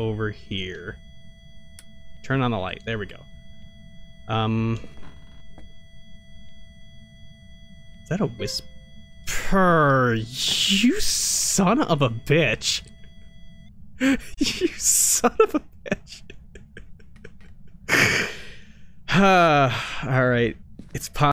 over here. Turn on the light. There we go. Um, is that a whisper? You son of a bitch! you son of a bitch! All right, it's possible.